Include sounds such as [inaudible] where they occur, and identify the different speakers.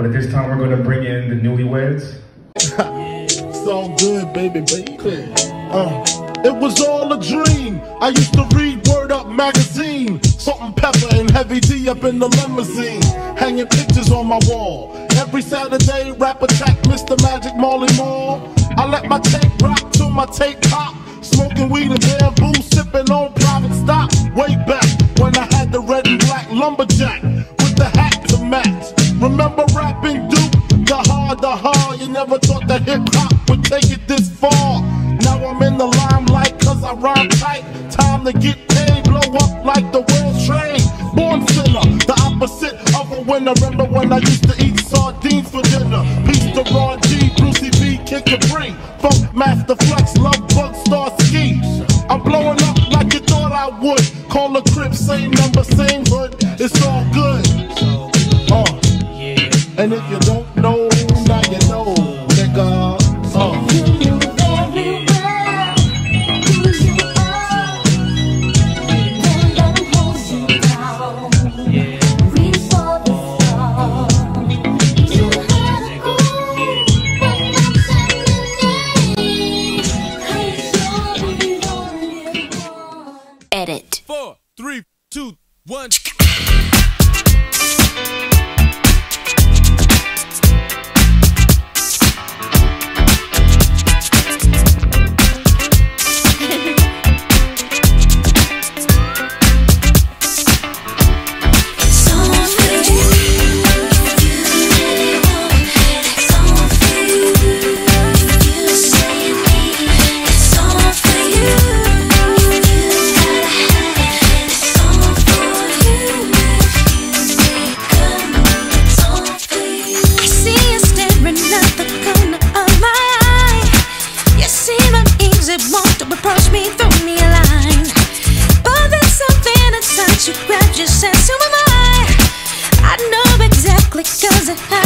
Speaker 1: but at this time we're gonna bring in the newlyweds. [laughs]
Speaker 2: It's all good, baby, baby. Uh, it was all a dream. I used to read Word Up magazine. Salt and pepper and heavy D up in the limousine. Hanging pictures on my wall. Every Saturday, rap attack Mr. Magic Molly Marl. I let my tape rock till my tape pop. Smoking weed and bamboo, sipping on private stock. Way back when I had the red and black lumberjack Remember rapping Duke? The hard, the hard. You never thought that hip hop would take it this far. Now I'm in the limelight cause I rhyme tight. Time to get paid, blow up like the world's trade. Born sinner, the opposite of a winner. Remember when I used to eat sardines for dinner? Peace to Ron G, Brucey B, Kid Capri, Funk Master Flex, Love Bug Star Ski. I'm blowing up like you thought I would. Call the crib, same number, same hood. It's all good. And if you don't know, now you know, nigga. Uh.
Speaker 3: Edit.
Speaker 4: Four, three, two, one. is it?